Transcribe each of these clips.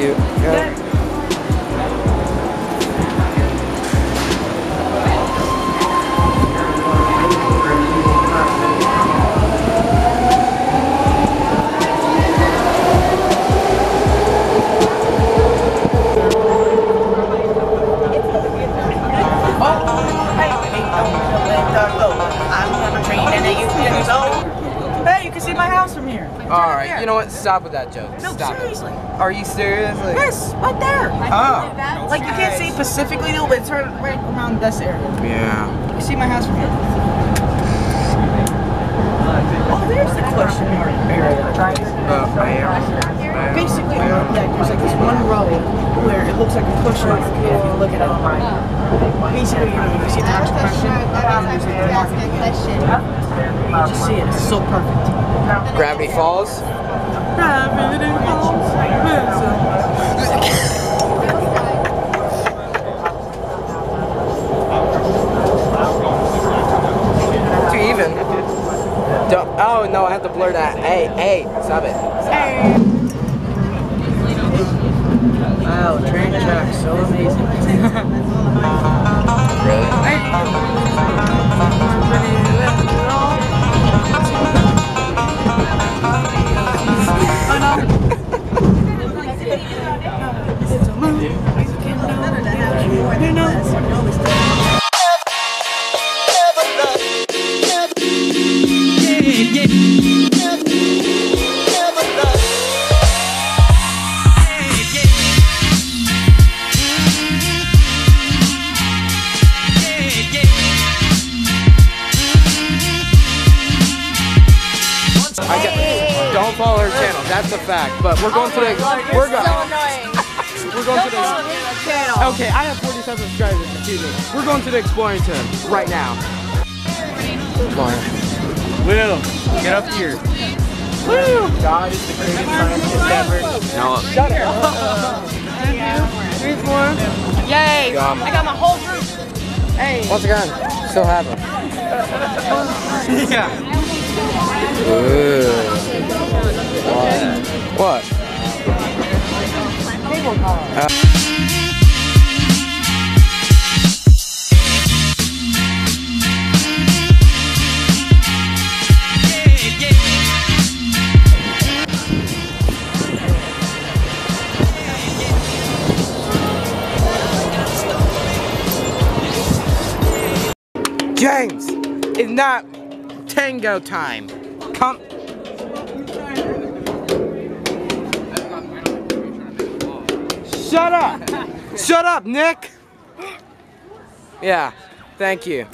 You go. Can see my house from here. All right, you know what? Stop with that joke. No, Stop seriously. it. Are you serious? Like, Yes, right there. Oh. Like you can't see specifically though, but it's right, right around this area. Yeah. You can see my house from here. Oh, there's the question mark area, right? Oh, I am. Basically, yeah, there's like this one row where it looks like a question mark if you look at it right. Basically, you know, you can see the house question, and there's like the mark. You can just see it. It's so perfect. Gravity Falls. Gravity Too even. Don't, oh no, I have to blur that. Hey, hey, stop it. Stop. Wow, train track, so amazing. Really? I follow her channel. That's a fact. But we're going oh to the. We're going. We're going to the. Okay, I have 47 subscribers. Excuse me. We're going to the exploring tent right now. Exploring. Will, get up here. Woo! God is the greatest scientist ever. No. Shut up. Yay! Gum. I got my whole group. Hey. Once again, still have them. Yeah. Ooh. What? Uh, James, it's not tango time. Come. Shut up! Shut up, Nick! Yeah, thank you.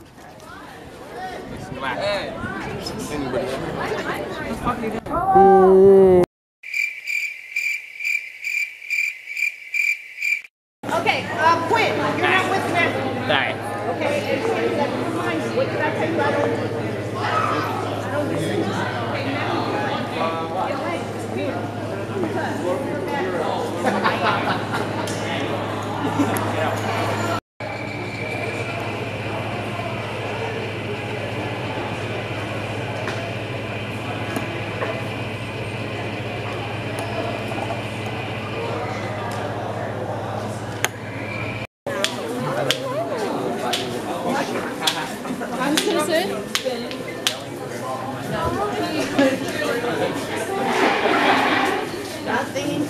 Okay, uh, Quinn, you're not with me. Sorry. Okay, and Quinn, that what did I tell you I don't Nothing.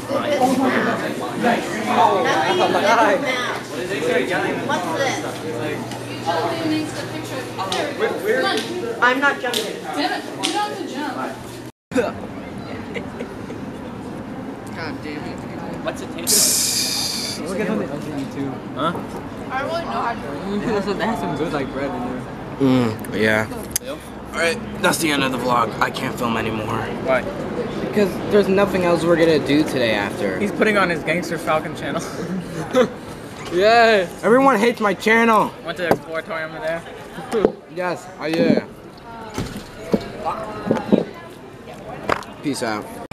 I'm not jumping. You don't have to jump. God damn it! What's it taste? Look at something else on YouTube. Huh? I really know how to. It has some, some good like bread in there. Mm, yeah. Alright, that's the end of the vlog. I can't film anymore. Why? Because there's nothing else we're gonna do today after. He's putting on his Gangster Falcon channel. Yeah. Everyone hates my channel. Went to the exploratorium there. Yes, I yeah. Peace out.